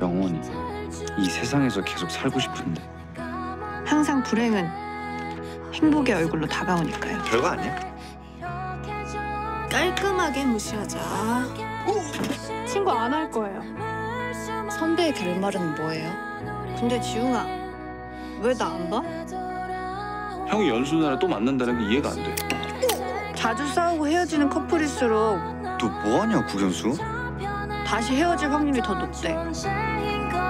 영원히 이 세상에서 계속 살고 싶은데 항상 불행은 행복의 얼굴로 다가오니까요. 별거 아니야? 깔끔하게 무시하자. 친구 안 할 거예요. 선배의 결말은 뭐예요? 근데 지웅아, 왜 나 안 봐? 형이 연수 누나랑 또 만난다는 게 이해가 안 돼. 자주 싸우고 헤어지는 커플일수록 너 뭐하냐 국연수? 다시 헤어질 확률이 더 높대. 더